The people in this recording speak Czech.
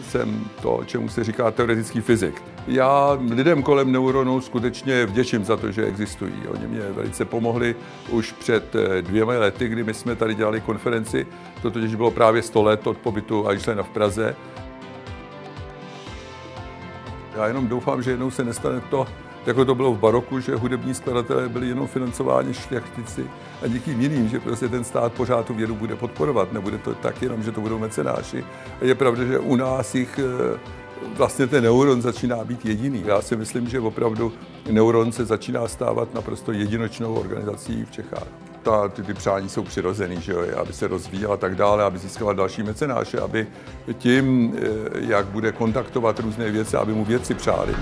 Jsem to, čemu se říká teoretický fyzik. Já lidem kolem neuronu skutečně vděčím za to, že existují. Oni mě velice pomohli už před eh, dvěma lety, kdy my jsme tady dělali konferenci. To totiž bylo právě 100 let od pobytu Einsteina v Praze. Já jenom doufám, že jednou se nestane to, jako to bylo v baroku, že hudební skladatelé byli jenom financováni šlechtici a nikým jiným, že prostě ten stát pořád tu vědu bude podporovat. Nebude to tak jenom, že to budou mecenáši. A je pravda, že u nás jich eh, vlastně ten neuron začíná být jediný. Já si myslím, že opravdu neuron se začíná stávat naprosto jedinočnou organizací v Čechách. Ta, ty, ty přání jsou přirozený, že jo, aby se rozvíjela a tak dále, aby získala další mecenáše, aby tím, eh, jak bude kontaktovat různé věci, aby mu věci přáli.